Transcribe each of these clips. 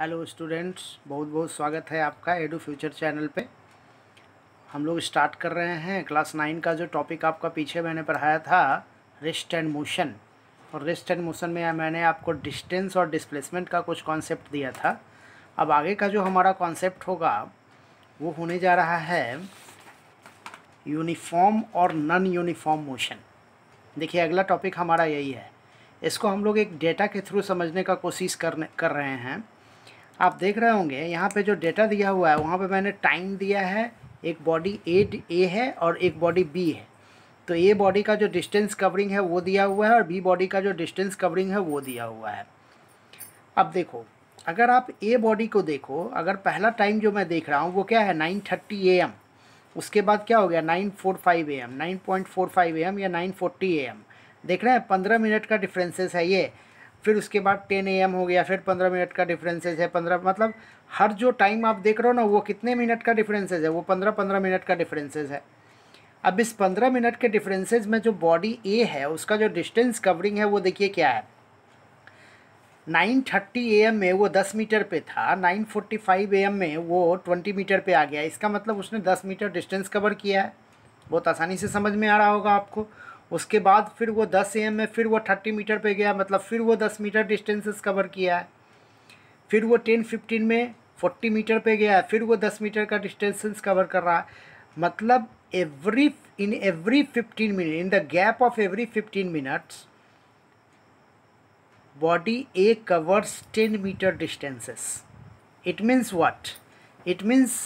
Hello students बहुत बहुत स्वागत है आपका एडू फ्यूचर चैनल पे। हम लोग स्टार्ट कर रहे हैं क्लास नाइन का जो टॉपिक आपका पीछे मैंने पढ़ाया था, रिस्ट एंड मोशन। और रिस्ट एंड मोशन में मैंने आपको डिस्टेंस और डिस्प्लेसमेंट का कुछ कॉन्सेप्ट दिया था। अब आगे का जो हमारा कॉन्सेप्ट होगा, वो होने जा रहा है यूनिफॉर्म और नॉन यूनिफॉर्म मोशन। देखिए, अगला टॉपिक हमारा यही है। इसको हम लोग एक डेटा के थ्रू समझने का कोशिश करने, कर रहे हैं। आप देख रहे होंगे, यहाँ पे जो डेटा दिया हुआ है, वहाँ पे मैंने टाइम दिया है, एक बॉडी ए ए है और एक बॉडी बी है। तो ए बॉडी का जो डिस्टेंस कवरिंग है, वो दिया हुआ है और बी बॉडी का जो डिस्टेंस कवरिंग है, वो दिया हुआ है। अब देखो, अगर आप ए बॉडी को देखो, अगर पहला टाइम जो मैं देख रहा हूँ, वो क्या है? नाइन थर्टी ए एम उसके बाद क्या हो गया? Nine four five A M nine point four five A M या नाइन फोर्टी ए एम देख रहे हैं, पंद्रह मिनट का डिफ्रेंसेस है ये। फिर उसके बाद टेन ए हो गया, फिर पंद्रह मिनट का डिफरेंसेज है, पंद्रह मतलब हर जो टाइम आप देख रहे हो ना, वो कितने मिनट का डिफरेंसेज है, वो पंद्रह पंद्रह मिनट का डिफरेंसेज है। अब इस पंद्रह मिनट के डिफरेंसेज में जो बॉडी ए है, उसका जो डिस्टेंस कवरिंग है, वो देखिए क्या है। नाइन थर्टी ए में वो दस मीटर पे था, नाइन फोर्टी फाइव ए में वो ट्वेंटी मीटर पे आ गया। इसका मतलब उसने दस मीटर डिस्टेंस कवर किया है। बहुत आसानी से समझ में आ रहा होगा आपको। उसके बाद फिर वो दस एम में फिर वो थर्टी मीटर पे गया मतलब फिर वो दस मीटर डिस्टेंसेस कवर किया है। फिर वो टेन फिफ्टीन में फोर्टी मीटर पे गया है, फिर वो दस मीटर का डिस्टेंसेस कवर कर रहा है। मतलब every in every fifteen minute in the gap of every fifteen minutes body a covers ten metre distances it means what? It means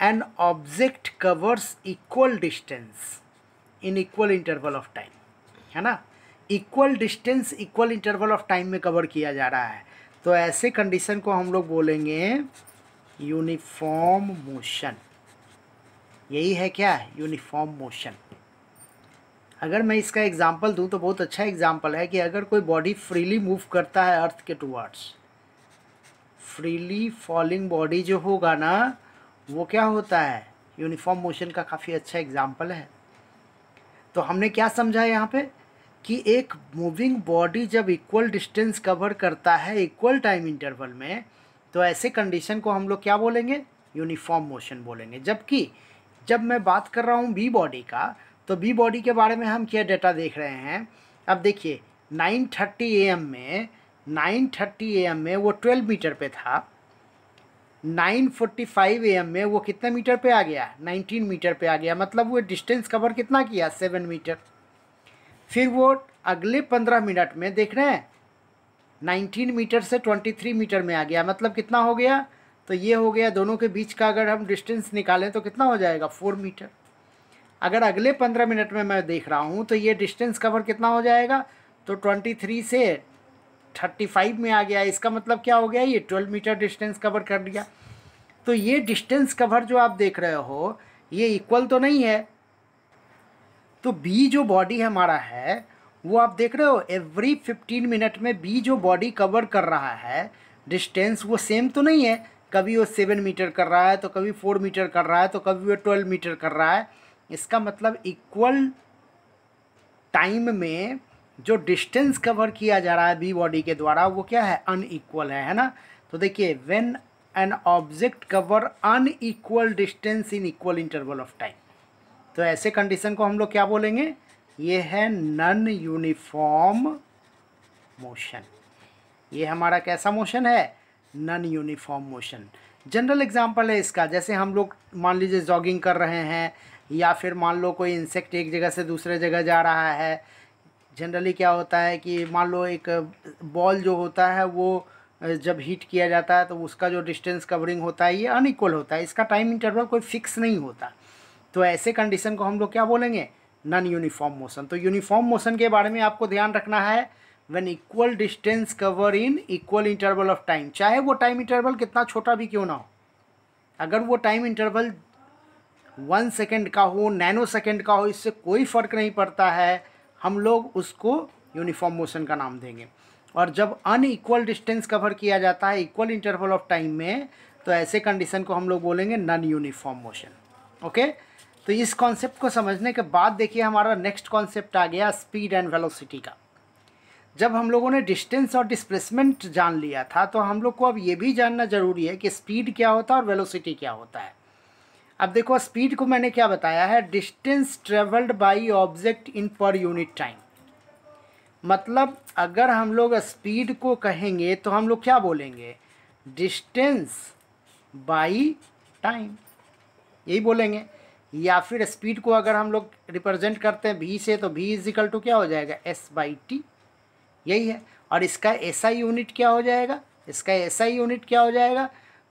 an object covers equal distance in equal interval of time है ना? Equal distance equal interval of time में cover किया जा रहा है। तो ऐसे condition को हम लोग बोलेंगे यूनिफॉर्म मोशन यही है क्या? यूनिफॉर्म मोशन अगर मैं इसका एग्जांपल दूँ तो बहुत अच्छा एग्जांपल है कि अगर कोई बॉडी फ्रीली मूव करता है अर्थ के टूवर्ड्स फ्रीली फॉलिंग बॉडी जो होगा ना, वो क्या होता है? यूनिफॉर्म मोशन का काफ़ी अच्छा एग्जांपल है। तो हमने क्या समझा यहाँ पे? कि एक मूविंग बॉडी जब इक्वल डिस्टेंस कवर करता है इक्वल टाइम इंटरवल में तो ऐसे कंडीशन को हम लोग क्या बोलेंगे? यूनिफॉर्म मोशन बोलेंगे। जबकि, जब मैं बात कर रहा हूँ बी बॉडी का तो बी बॉडी के बारे में हम क्या डेटा देख रहे हैं? अब देखिए 9:30 थर्टी में 9:30 थर्टी में वो 12 मीटर पे था। 9:45 एम में वो कितने मीटर पे आ गया? 19 मीटर पे आ गया। मतलब वो डिस्टेंस कवर कितना किया? सेवन मीटर फिर वो अगले पंद्रह मिनट में देख रहे हैं 19 मीटर से 23 मीटर में आ गया। मतलब कितना हो गया? तो ये हो गया, दोनों के बीच का अगर हम डिस्टेंस निकालें तो कितना हो जाएगा? फोर मीटर अगर अगले पंद्रह मिनट में मैं देख रहा हूँ तो ये डिस्टेंस कवर कितना हो जाएगा? तो ट्वेंटी थ्री से थर्टी फाइव में आ गया, इसका मतलब क्या हो गया? ये ट्वेल्व मीटर डिस्टेंस कवर कर लिया तो ये डिस्टेंस कवर जो आप देख रहे हो, ये इक्वल तो नहीं है। तो बी जो बॉडी हमारा है, वो आप देख रहे हो एवरी फिफ्टीन मिनट में बी जो बॉडी कवर कर रहा है, डिस्टेंस वो सेम तो नहीं है। कभी वो सेवन मीटर कर रहा है तो कभी फोर मीटर कर रहा है तो कभी वो ट्वेल्व मीटर कर रहा है। इसका मतलब इक्वल टाइम में जो डिस्टेंस कवर किया जा रहा है बी बॉडी के द्वारा, वो क्या है? अनइक्वल है है ना? तो देखिए when an object cover unequal distance in equal interval of time तो ऐसे कंडीशन को हम लोग क्या बोलेंगे? ये है नन यूनिफॉर्म मोशन ये हमारा कैसा मोशन है? Non uniform motion general example है इसका। जैसे हम लोग मान लीजिए जॉगिंग कर रहे हैं, या फिर मान लो कोई इंसेक्ट एक जगह से दूसरे जगह जा रहा है जनरली क्या होता है कि मान लो एक बॉल जो होता है वो जब हीट किया जाता है तो उसका जो डिस्टेंस कवरिंग होता है, ये अनइक्वल होता है। इसका टाइम इंटरवल कोई फिक्स नहीं होता। तो ऐसे कंडीशन को हम लोग क्या बोलेंगे? नॉन यूनिफॉर्म मोशन तो यूनिफॉर्म मोशन के बारे में आपको ध्यान रखना है। When equal distance cover in equal interval of time चाहे वो टाइम इंटरवल कितना छोटा भी क्यों ना हो। अगर वो टाइम इंटरवल वन सेकेंड का हो नैनो सेकेंड का हो, इससे कोई फ़र्क नहीं पड़ता है। हम लोग उसको यूनिफॉर्म मोशन का नाम देंगे। और जब अनइक्वल डिस्टेंस कवर किया जाता है इक्वल इंटरवल ऑफ़ टाइम में तो ऐसे कंडीशन को हम लोग बोलेंगे नन यूनिफॉर्म मोशन ओके तो इस कॉन्सेप्ट को समझने के बाद देखिए हमारा नेक्स्ट कॉन्सेप्ट आ गया स्पीड एंड वेलोसिटी का। जब हम लोगों ने डिस्टेंस और डिस्प्लेसमेंट जान लिया था तो हम लोग को अब ये भी जानना ज़रूरी है कि स्पीड क्या होता है और वेलोसिटी क्या होता है। अब देखो स्पीड को मैंने क्या बताया है? Distance travelled by object in per unit time मतलब अगर हम लोग स्पीड को कहेंगे तो हम लोग क्या बोलेंगे? डिस्टेंस बाई टाइम यही बोलेंगे। या फिर स्पीड को अगर हम लोग रिप्रेजेंट करते हैं भी से तो भी इजिकल टू क्या हो जाएगा? एस बाई टी यही है। और इसका ऐसा यूनिट क्या हो जाएगा? इसका ऐसा यूनिट क्या हो जाएगा?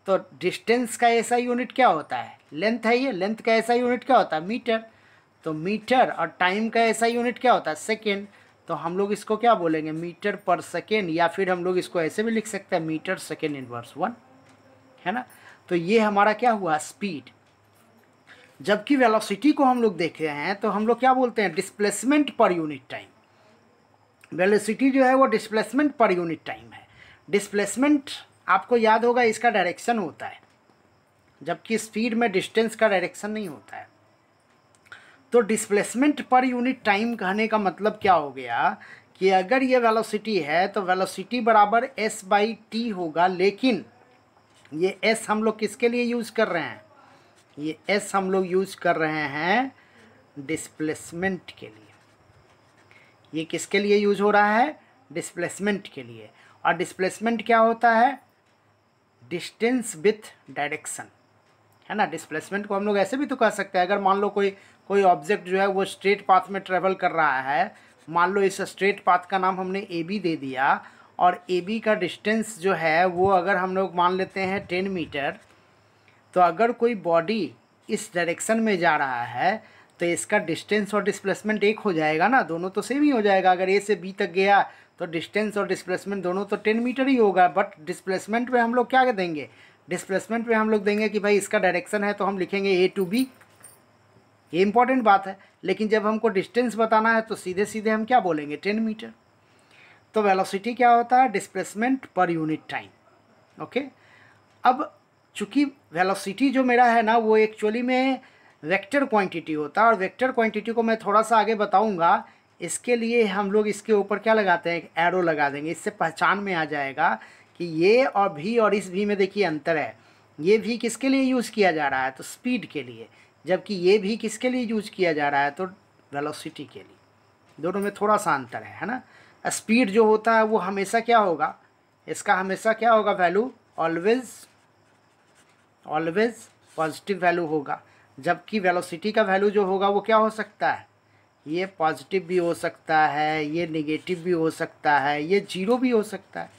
तो डिस्टेंस का ऐसा यूनिट क्या होता है? लेंथ है ये लेंथ का ऐसा यूनिट क्या होता है? मीटर तो मीटर और टाइम का ऐसा यूनिट क्या होता है? सेकेंड तो हम लोग इसको क्या बोलेंगे? मीटर पर सेकेंड या फिर हम लोग इसको ऐसे भी लिख सकते हैं मीटर सेकेंड इनवर्स वन है ना? तो ये हमारा क्या हुआ? स्पीड जबकि वेलोसिटी को हम लोग देख रहे हैं तो हम लोग क्या बोलते हैं? डिस्प्लेसमेंट पर यूनिट टाइम वेलोसिटी जो है वो डिस्प्लेसमेंट पर यूनिट टाइम है. डिस्प्लेसमेंट आपको याद होगा इसका डायरेक्शन होता है, जबकि स्पीड में डिस्टेंस का डायरेक्शन नहीं होता है। तो डिस्प्लेसमेंट पर यूनिट टाइम कहने का मतलब क्या हो गया कि अगर ये वेलोसिटी है तो वेलोसिटी बराबर एस बाई टी होगा, लेकिन ये एस हम लोग किसके लिए यूज़ कर रहे हैं? ये एस हम लोग यूज़ कर रहे हैं डिस्प्लेसमेंट के लिए। ये किसके लिए यूज़ हो रहा है? डिस्प्लेसमेंट के लिए। और डिस्प्लेसमेंट क्या होता है? Distance with direction. है ना? डिस्प्लेसमेंट को हम लोग ऐसे भी तो कह सकते हैं। अगर मान लो कोई कोई ऑब्जेक्ट जो है वो स्ट्रेट पाथ में ट्रेवल कर रहा है, मान लो इस स्ट्रेट पाथ का नाम हमने ए बी दे दिया और ए बी का डिस्टेंस जो है वो अगर हम लोग मान लेते हैं टेन मीटर तो अगर कोई बॉडी इस डायरेक्शन में जा रहा है तो इसका डिस्टेंस और डिस्प्लेसमेंट एक हो जाएगा ना? दोनों तो सेम ही हो जाएगा। अगर ए से बी तक गया तो डिस्टेंस और डिस्प्लेसमेंट दोनों तो टेन मीटर ही होगा बट डिस्प्लेसमेंट में हम लोग क्या देंगे? डिस्प्लेसमेंट में हम लोग देंगे कि भाई इसका डायरेक्शन है तो हम लिखेंगे ए टू बी ये इंपॉर्टेंट बात है, लेकिन जब हमको डिस्टेंस बताना है तो सीधे सीधे हम क्या बोलेंगे? टेन मीटर तो वेलोसिटी क्या होता है? डिस्प्लेसमेंट पर यूनिट टाइम ओके अब चूँकि वेलोसिटी जो मेरा है ना, वो एक्चुअली में वेक्टर क्वांटिटी होता है, और वेक्टर क्वांटिटी को मैं थोड़ा सा आगे बताऊँगा इसके लिए हम लोग इसके ऊपर क्या लगाते हैं? एरो लगा देंगे। इससे पहचान में आ जाएगा कि ये और भी और इस भी में देखिए अंतर है। ये भी किसके लिए यूज़ किया जा रहा है? तो स्पीड के लिए। जबकि ये भी किसके लिए यूज़ किया जा रहा है? तो वेलोसिटी के लिए। दोनों में थोड़ा सा अंतर है है ना? स्पीड जो होता है वो हमेशा क्या होगा? इसका हमेशा क्या होगा value always always positive value होगा। जबकि वेलोसिटी का वैल्यू जो होगा वो क्या हो सकता है? ये पॉजिटिव भी हो सकता है, ये निगेटिव भी हो सकता है, ये ज़ीरो भी हो सकता है।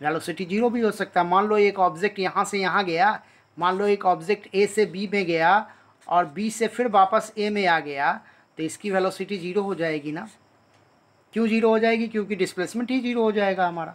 वेलोसिटी ज़ीरो भी हो सकता है। मान लो एक ऑब्जेक्ट यहाँ से यहाँ गया, मान लो एक ऑब्जेक्ट ए से बी में गया और बी से फिर वापस ए में आ गया तो इसकी वेलोसिटी ज़ीरो हो जाएगी ना। क्यों ज़ीरो हो जाएगी? क्योंकि डिस्प्लेसमेंट ही ज़ीरो हो जाएगा हमारा।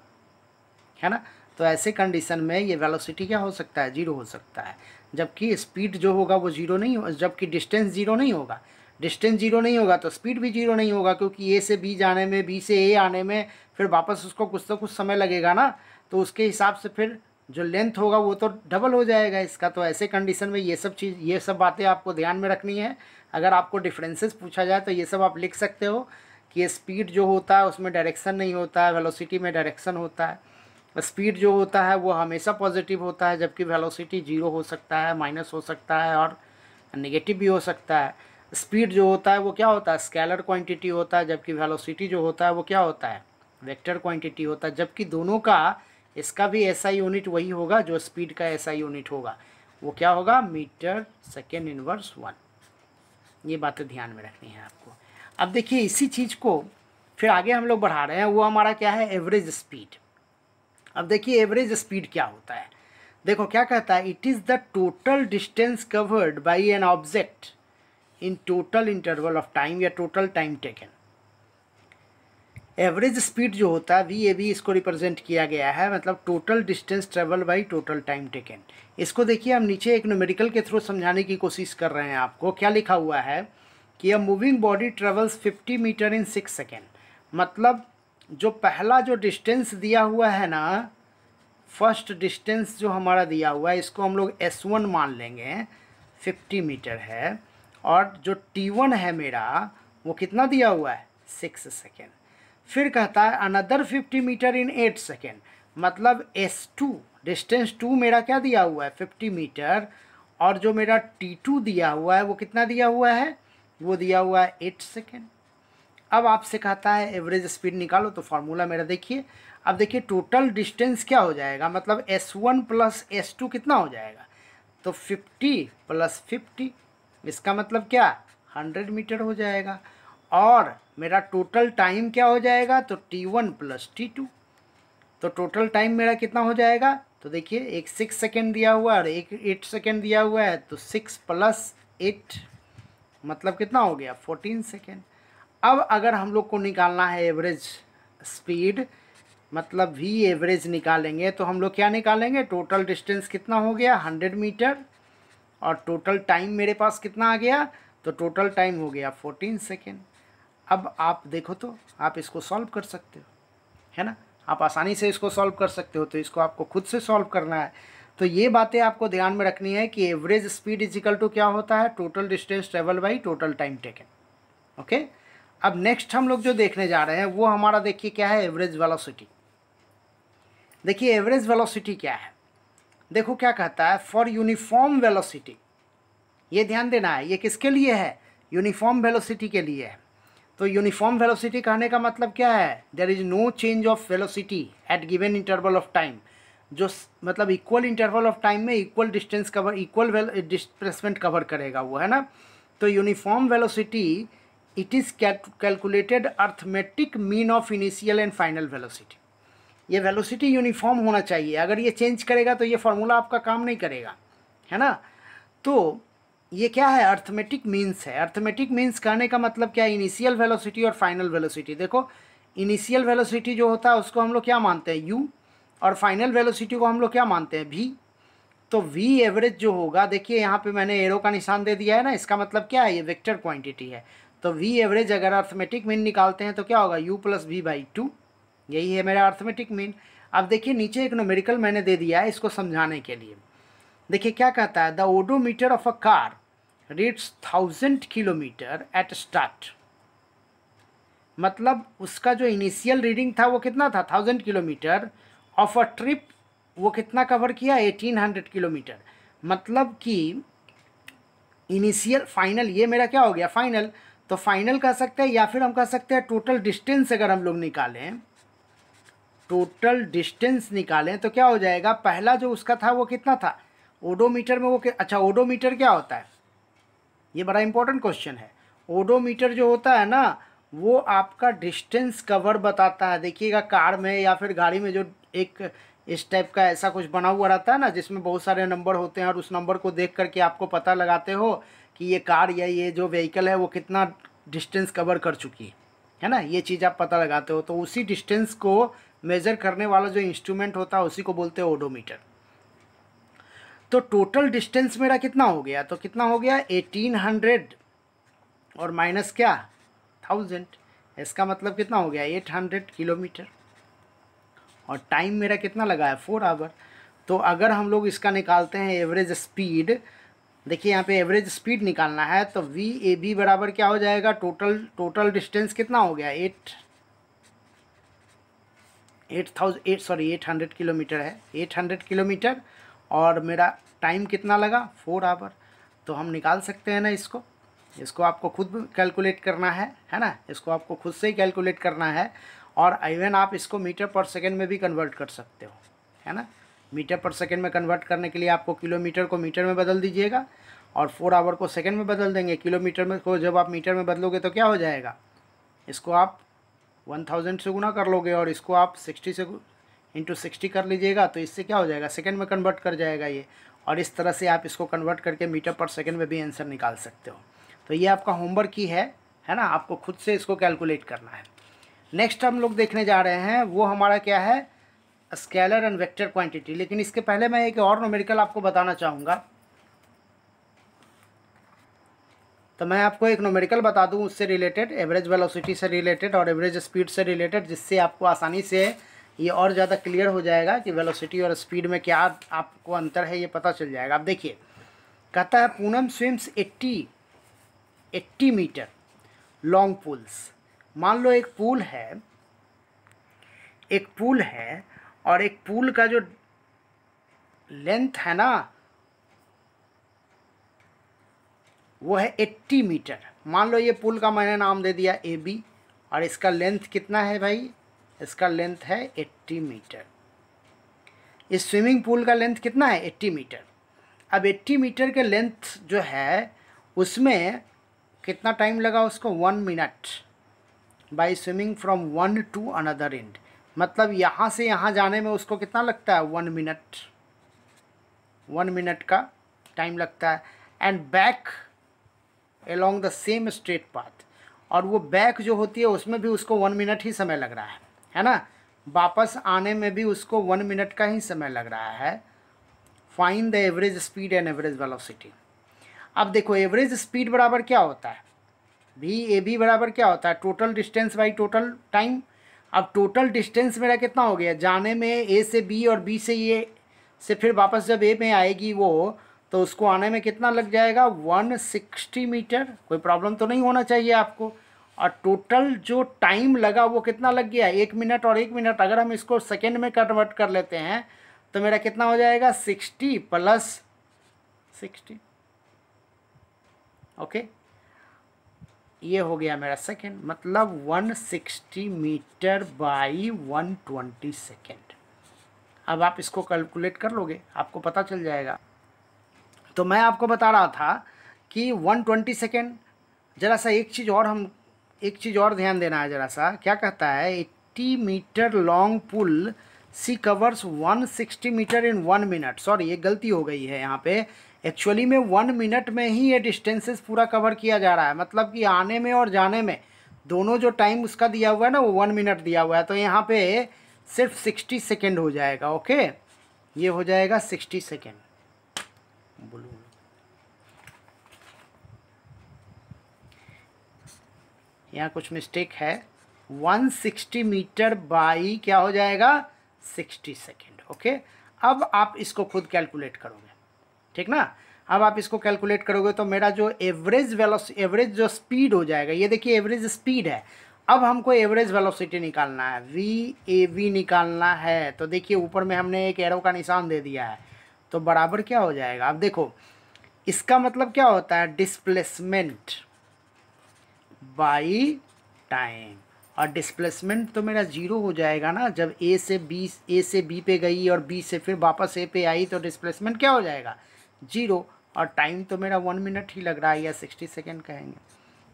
है ना? तो ऐसे कंडीशन में ये वेलोसिटी क्या हो सकता है? ज़ीरो हो सकता है। जबकि स्पीड जो होगा वो ज़ीरो नहीं हो, जबकि डिस्टेंस ज़ीरो नहीं होगा। डिस्टेंस ज़ीरो नहीं होगा तो स्पीड भी ज़ीरो नहीं होगा क्योंकि ए से बी जाने में बी से ए आने में फिर वापस उसको कुछ तो कुछ समय लगेगा ना। तो उसके हिसाब से फिर जो लेंथ होगा वो तो डबल हो जाएगा इसका। तो ऐसे कंडीशन में ये सब चीज़, ये सब बातें आपको ध्यान में रखनी है। अगर आपको डिफरेंसेस पूछा जाए तो ये सब आप लिख सकते हो कि स्पीड जो होता है उसमें डायरेक्शन नहीं होता है वेलोसिटी में डायरेक्शन होता है। स्पीड जो होता है वो हमेशा पॉजिटिव होता है, जबकि वेलोसिटी ज़ीरो हो सकता है माइनस हो सकता है और नेगेटिव भी हो सकता है। स्पीड जो होता है वो क्या होता है? स्केलर क्वांटिटी होता है, जबकि वेलोसिटी जो होता है वो क्या होता है? वेक्टर क्वांटिटी होता है, जबकि दोनों का, इसका भी ऐसा यूनिट वही होगा जो स्पीड का ऐसा यूनिट होगा। वो क्या होगा? मीटर सेकेंड इनवर्स वन ये बातें ध्यान में रखनी है आपको। अब देखिए, इसी चीज़ को फिर आगे हम लोग बढ़ा रहे हैं। वो हमारा क्या है? एवरेज स्पीड अब देखिए एवरेज स्पीड क्या होता है? देखो, क्या कहता है? It is the total distance covered by an object in total interval of time या total time taken average speed जो होता है वी ए बी इसको रिप्रेजेंट किया गया है मतलब total distance travel by total time taken इसको देखिए, हम नीचे एक न्यूमेरिकल के थ्रू समझाने की कोशिश कर रहे हैं आपको। क्या लिखा हुआ है? कि a moving body travels 50 metre in six second मतलब जो पहला जो डिस्टेंस दिया हुआ है ना फ़र्स्ट डिस्टेंस जो हमारा दिया हुआ है, इसको हम लोग एस वन मान लेंगे। फिफ्टी मीटर है। और जो टी वन है मेरा, वो कितना दिया हुआ है? सिक्स सेकेंड फिर कहता है another fifty metre in eight second मतलब एस टू डिस्टेंस टू मेरा क्या दिया हुआ है? फिफ्टी मीटर और जो मेरा टी टू दिया हुआ है, वो कितना दिया हुआ है? वो दिया हुआ है एट सेकेंड अब आपसे कहता है एवरेज स्पीड निकालो तो फार्मूला मेरा देखिए. अब देखिए टोटल डिस्टेंस क्या हो जाएगा? मतलब S one plus S two कितना हो जाएगा? तो फिफ्टी प्लस फिफ्टी इसका मतलब क्या? हंड्रेड मीटर हो जाएगा। और मेरा टोटल टाइम क्या हो जाएगा? तो T one plus T two तो टोटल टाइम मेरा कितना हो जाएगा? तो देखिए, एक सिक्स सेकेंड दिया हुआ है और एक एट सेकेंड दिया हुआ है तो सिक्स प्लस एट मतलब कितना हो गया? फोर्टीन सेकेंड अब अगर हम लोग को निकालना है एवरेज स्पीड मतलब वी एवरेज निकालेंगे तो हम लोग क्या निकालेंगे? टोटल डिस्टेंस कितना हो गया? हंड्रेड मीटर और टोटल टाइम मेरे पास कितना आ गया? तो टोटल टाइम हो गया फोर्टीन सेकेंड अब आप देखो तो आप इसको सॉल्व कर सकते हो, है ना? आप आसानी से इसको सॉल्व कर सकते हो तो इसको आपको खुद से सॉल्व करना है। तो ये बातें आपको ध्यान में रखनी है कि एवरेज स्पीड इजिकल टू क्या होता है? Total distance travel by total time taken okay अब नेक्स्ट हम लोग जो देखने जा रहे हैं, वो हमारा देखिए क्या है? एवरेज वेलोसिटी देखिए एवरेज वेलोसिटी क्या है? देखो क्या कहता है फॉर यूनिफॉर्म वेलोसिटी ये ध्यान देना है, ये किसके लिए है? यूनिफॉर्म वेलोसिटी के लिए है। तो यूनिफॉर्म वेलोसिटी कहने का मतलब क्या है? There is no change of velocity at given interval of time जो मतलब इक्वल इंटरवल ऑफ़ टाइम में equal distance cover equal displacement cover करेगा वो, है ना? तो uniform velocity it is calculated arithmetic mean of initial and final velocity ये velocity uniform होना चाहिए। अगर ये चेंज करेगा तो ये फार्मूला आपका काम नहीं करेगा, है ना? तो ये क्या है? अर्थमेटिक मीन्स है। अर्थमेटिक मीन्स कहने का मतलब क्या है? इनिशियल वेलोसिटी और फाइनल वेलोसिटी देखो इनिशियल वेलोसिटी जो होता है उसको हम लोग क्या मानते हैं? यू और फाइनल वेलोसिटी को हम लोग क्या मानते हैं? वी तो वी एवरेज जो होगा, देखिए यहाँ पे मैंने एरो का निशान दे दिया है ना, इसका मतलब क्या है? ये वेक्टर क्वांटिटी है। तो वी एवरेज अगर अर्थमेटिक मीन निकालते हैं तो क्या होगा? U plus V by two यही है मेरा अर्थमेटिक मीन अब देखिए, नीचे एक नोमेरिकल मैंने दे दिया है इसको समझाने के लिए। देखिए, क्या कहता है? The odometer of a car reads thousand kilometre at start मतलब उसका जो इनिशियल रीडिंग था वो कितना था? Thousand kilometre of a trip वो कितना कवर किया? एटीन हंड्रेड किलोमीटर मतलब कि इनिशियल फाइनल ये मेरा क्या हो गया? फाइनल तो फाइनल कह सकते हैं या फिर हम कह सकते हैं टोटल डिस्टेंस अगर हम लोग निकालें टोटल डिस्टेंस निकालें तो क्या हो जाएगा? पहला जो उसका था वो कितना था? ओडोमीटर में वो अच्छा ओडोमीटर क्या होता है? ये बड़ा इंपॉर्टेंट क्वेश्चन है। ओडोमीटर जो होता है ना, वो आपका डिस्टेंस कवर बताता है। देखिएगा, कार में या फिर गाड़ी में जो एक इस टाइप का ऐसा कुछ बना हुआ रहता है ना, जिसमें बहुत सारे नंबर होते हैं और उस नंबर को देख करके आपको पता लगाते हो कि ये कार या ये जो व्हीकल है वो कितना डिस्टेंस कवर कर चुकी है। है ना? ये चीज़ आप पता लगाते हो। तो उसी डिस्टेंस को मेज़र करने वाला जो इंस्ट्रूमेंट होता है, उसी को बोलते हैं ओडोमीटर तो टोटल डिस्टेंस मेरा कितना हो गया? तो कितना हो गया? एटीन हंड्रेड और माइनस क्या? थाउज़ेंड इसका मतलब कितना हो गया? एट हंड्रेड किलोमीटर और टाइम मेरा कितना लगा है? फोर आवर तो अगर हम लोग इसका निकालते हैं एवरेज स्पीड देखिए यहाँ पे एवरेज स्पीड निकालना है तो वी ए बी बराबर क्या हो जाएगा? टोटल टोटल डिस्टेंस कितना हो गया? Eight eight thousand eight sorry eight hundred kilometre है। एट हंड्रेड किलोमीटर और मेरा टाइम कितना लगा? फोर आवर तो हम निकाल सकते हैं ना इसको। इसको आपको खुद कैलकुलेट करना है है ना? इसको आपको खुद से ही कैलकुलेट करना है और इवन आप इसको मीटर पर सेकेंड में भी कन्वर्ट कर सकते हो, है ना? मीटर पर सेकेंड में कन्वर्ट करने के लिए आपको किलोमीटर को मीटर में बदल दीजिएगा और फोर आवर को सेकेंड में बदल देंगे। किलोमीटर में को जब आप मीटर में बदलोगे तो क्या हो जाएगा? इसको आप वन थाउज़ेंड से गुना कर लोगे और इसको आप सिक्सटी से इंटू सिक्सटी कर लीजिएगा तो इससे क्या हो जाएगा? सेकेंड में कन्वर्ट कर जाएगा ये। और इस तरह से आप इसको कन्वर्ट करके मीटर पर सेकेंड में भी आंसर निकाल सकते हो। तो ये आपका होमवर्क ही है है ना? आपको खुद से इसको कैलकुलेट करना है। नेक्स्ट हम लोग देखने जा रहे हैं, वो हमारा क्या है? स्केलर एंड वेक्टर क्वांटिटी लेकिन इसके पहले मैं एक और नोमेरिकल आपको बताना चाहूँगा। तो मैं आपको एक नोमेरिकल बता दूँ, उससे रिलेटेड एवरेज वेलोसिटी से रिलेटेड और एवरेज स्पीड से रिलेटेड जिससे आपको आसानी से ये और ज़्यादा क्लियर हो जाएगा कि वेलोसिटी और स्पीड में क्या आपको अंतर है, ये पता चल जाएगा। आप देखिए, कहता है, Poonam swims eighty eighty metre long pools मान लो एक पूल है, एक पुल है और एक पुल का जो लेंथ है ना वो है 80 मीटर। मान लो ये पुल का मैंने नाम दे दिया ए बी, और इसका लेंथ कितना है भाई? इसका लेंथ है 80 मीटर। इस स्विमिंग पूल का लेंथ कितना है? 80 मीटर। अब 80 मीटर के लेंथ जो है, उसमें कितना टाइम लगा उसको? One minute. By swimming from one to another end. मतलब यहाँ से यहाँ जाने में उसको कितना लगता है? One minute. वन मिनट का टाइम लगता है। And back along the same straight path और वो बैक जो होती है, उसमें भी उसको वन मिनट ही समय लग रहा है। है ना? वापस आने में भी उसको वन मिनट का ही समय लग रहा है। Find the average speed and average velocity अब देखो एवरेज स्पीड बराबर क्या होता है? भी ए बी बराबर क्या होता है? Total distance by total time अब टोटल डिस्टेंस मेरा कितना हो गया? जाने में ए से बी और बी से ये, से फिर वापस जब ए में आएगी वो तो उसको आने में कितना लग जाएगा? 160 मीटर। कोई प्रॉब्लम तो नहीं होना चाहिए आपको। और टोटल जो टाइम लगा वो कितना लग गया? एक मिनट और एक मिनट अगर हम इसको सेकेंड में कन्वर्ट कर लेते हैं तो मेरा कितना हो जाएगा? 60 प्लस 60 ओके ये हो गया मेरा सेकेंड मतलब 160 मीटर बाई 120 सेकेंड। अब आप इसको कैलकुलेट कर लोगे, आपको पता चल जाएगा। तो मैं आपको बता रहा था कि 120 सेकेंड, ज़रा सा एक चीज़ और हम, एक चीज़ और ध्यान देना है ज़रा सा। क्या कहता है? 80 metre long pool, she covers 160 metre in one minute. Sorry, ये गलती हो गई है यहाँ पे। एक्चुअली में वन मिनट में ही ये डिस्टेंसेस पूरा कवर किया जा रहा है। मतलब कि आने में और जाने में, दोनों जो टाइम उसका दिया हुआ है ना, वो वन मिनट दिया हुआ है। तो यहाँ पे सिर्फ़ सिक्सटी सेकेंड हो जाएगा, ओके? ये हो जाएगा सिक्सटी सेकेंड। यहाँ कुछ मिस्टेक है। 160 मीटर बाई क्या हो जाएगा? 60 सेकेंड ओके अब आप इसको खुद कैलकुलेट करोगे, ठीक ना? अब आप इसको कैलकुलेट करोगे तो मेरा जो एवरेज वेलोस एवरेज जो स्पीड हो जाएगा, ये देखिए एवरेज स्पीड है। अब हमको एवरेज वेलोसिटी निकालना है वी ए वी निकालना है। तो देखिए ऊपर में हमने एक एरो का निशान दे दिया है। तो बराबर क्या हो जाएगा? अब देखो, इसका मतलब क्या होता है? डिस्प्लेसमेंट बाई टाइम और डिस्प्लेसमेंट तो मेरा ज़ीरो हो जाएगा ना? जब ए से बी ए से बी पे गई और बी से फिर वापस ए पे आई तो डिस्प्लेसमेंट क्या हो जाएगा? ज़ीरो और टाइम तो मेरा वन मिनट ही लग रहा है या सिक्सटी सेकेंड कहेंगे।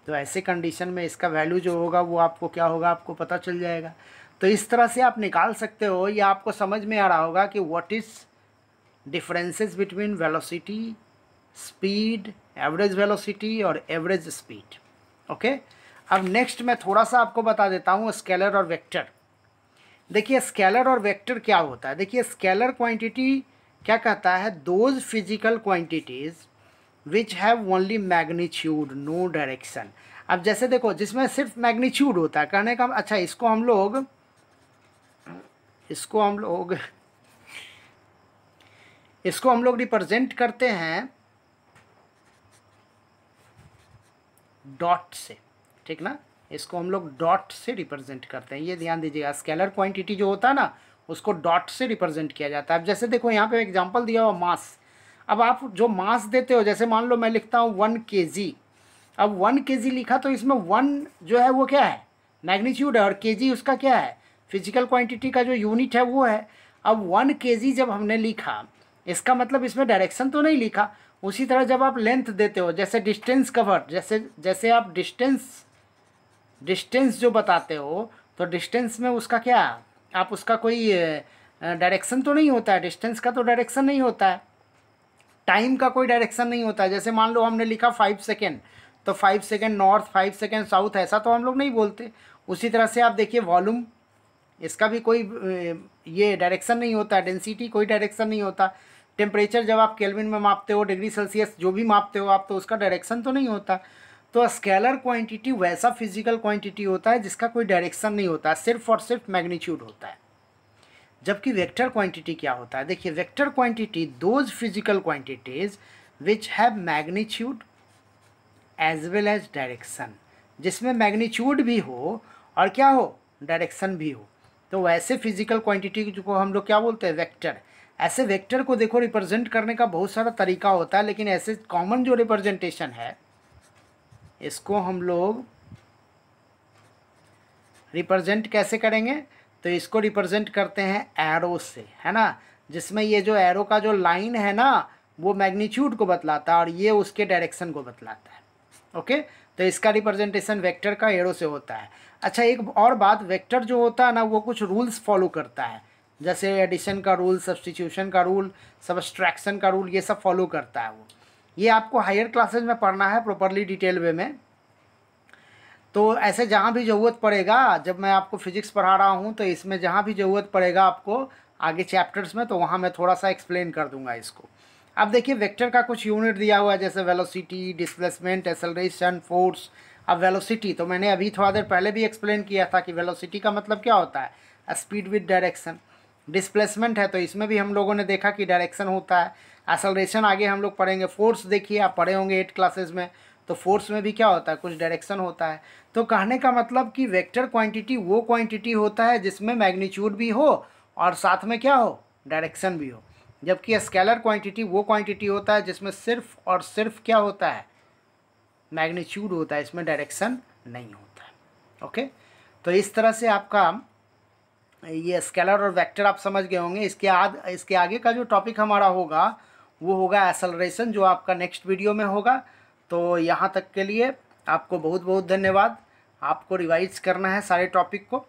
तो ऐसे कंडीशन में इसका वैल्यू जो होगा, वो आपको क्या होगा? आपको पता चल जाएगा। तो इस तरह से आप निकाल सकते हो या आपको समझ में आ रहा होगा कि what is differences between velocity speed average velocity और एवरेज स्पीड ओके अब नेक्स्ट मैं थोड़ा सा आपको बता देता हूँ स्केलर और वेक्टर देखिए स्केलर और वेक्टर क्या होता है? देखिए स्केलर क्वांटिटी क्या कहता है? Those physical quantities which have only magnitude no direction अब जैसे देखो, जिसमें सिर्फ़ मैग्नीट्यूड होता है, कहने का अच्छा इसको हम लोग इसको हम लोग इसको हम लोग रिप्रेजेंट करते हैं डॉट से, ठीक ना? इसको हम लोग डॉट से रिप्रेजेंट करते हैं। ये ध्यान दीजिएगा स्केलर क्वांटिटी जो होता है ना, उसको डॉट से रिप्रेजेंट किया जाता है। अब जैसे देखो, यहाँ पे एग्जांपल दिया हुआ मास अब आप जो मास देते हो, जैसे मान लो मैं लिखता हूँ वन के जी अब वन के जी लिखा तो इसमें वन जो है वो क्या है? मैग्नीट्यूड है, और के जी उसका क्या है? फ़िज़िकल क्वांटिटी का जो यूनिट है वो है। अब वन के जी जब हमने लिखा इसका मतलब इसमें डायरेक्शन तो नहीं लिखा। उसी तरह जब आप लेंथ देते हो, जैसे डिस्टेंस कवर जैसे जैसे आप डिस्टेंस डिस्टेंस जो बताते हो तो डिस्टेंस में उसका क्या, आप उसका कोई डायरेक्शन तो नहीं होता है। डिस्टेंस का तो डायरेक्शन नहीं होता है। टाइम का कोई डायरेक्शन नहीं होता है। जैसे मान लो हमने लिखा फाइव सेकेंड तो five second north five second south ऐसा तो हम लोग नहीं बोलते। उसी तरह से आप देखिए वॉल्यूम इसका भी कोई ये डायरेक्शन नहीं होता। डेंसिटी कोई डायरेक्शन नहीं होता। टेम्परेचर जब आप केल्विन में मापते हो, डिग्री सेल्सियस जो भी मापते हो आप तो उसका डायरेक्शन तो नहीं होता। तो स्केलर क्वांटिटी वैसा फ़िज़िकल क्वांटिटी होता है जिसका कोई डायरेक्शन नहीं होता, सिर्फ़ और सिर्फ़ मैग्नीट्यूड होता है। जबकि वेक्टर क्वांटिटी क्या होता है? देखिए, vector quantity those physical quantities which have magnitude as well as direction जिसमें मैग्नीट्यूड भी हो और क्या हो? डायरेक्शन भी हो। तो वैसे फ़िज़िकल क्वांटिटी को हम लोग क्या बोलते हैं? वेक्टर। ऐसे वेक्टर को देखो रिप्रेजेंट करने का बहुत सारा तरीका होता है, लेकिन ऐसे कॉमन जो रिप्रेजेंटेशन है, इसको हम लोग रिप्रेजेंट कैसे करेंगे? तो इसको रिप्रेजेंट करते हैं एरो से, है ना? जिसमें ये जो एरो का जो लाइन है ना, वो मैग्नीट्यूड को बतलाता है और ये उसके डायरेक्शन को बतलाता है ओके तो इसका रिप्रेजेंटेशन वेक्टर का एरो से होता है। अच्छा एक और बात वेक्टर जो होता है ना, वो कुछ रूल्स फॉलो करता है। जैसे एडिशन का रूल सब्सटीट्यूशन का रूल सब्सट्रैक्शन का रूल ये सब फॉलो करता है वो। ये आपको हायर क्लासेज में पढ़ना है प्रॉपरली डिटेल वे में। तो ऐसे जहाँ भी ज़रूरत पड़ेगा, जब मैं आपको फिजिक्स पढ़ा रहा हूँ तो इसमें जहाँ भी ज़रूरत पड़ेगा आपको आगे चैप्टर्स में तो वहाँ मैं थोड़ा सा एक्सप्लेन कर दूँगा इसको। अब देखिए वेक्टर का कुछ यूनिट दिया हुआ है, जैसे वेलोसिटी डिस्प्लेसमेंट एसलरेशन फोर्स अब वेलोसिटी तो मैंने अभी थोड़ा देर पहले भी एक्सप्लेन किया था कि वेलोसिटी का मतलब क्या होता है? स्पीड विद डायरेक्शन डिस्प्लेसमेंट है तो इसमें भी हम लोगों ने देखा कि डायरेक्शन होता है। एसलरेशन आगे हम लोग पढ़ेंगे। फोर्स देखिए, आप पढ़े होंगे एट क्लासेज में। तो फोर्स में भी क्या होता है? कुछ डायरेक्शन होता है। तो कहने का मतलब कि वेक्टर क्वांटिटी वो क्वांटिटी होता है जिसमें मैग्नीट्यूड भी हो और साथ में क्या हो? डायरेक्शन भी हो। जबकि स्केलर क्वांटिटी वो क्वांटिटी होता है जिसमें सिर्फ़ और सिर्फ़ क्या होता है? मैग्नीट्यूड होता है। इसमें डायरेक्शन नहीं होता है। ओके तो इस तरह से आपका ये स्केलर और वेक्टर आप समझ गए होंगे। इसके आद, इसके आगे का जो टॉपिक हमारा होगा, वो होगा एसलरेशन जो आपका नेक्स्ट वीडियो में होगा। तो यहाँ तक के लिए आपको बहुत बहुत धन्यवाद। आपको रिवाइज करना है सारे टॉपिक को।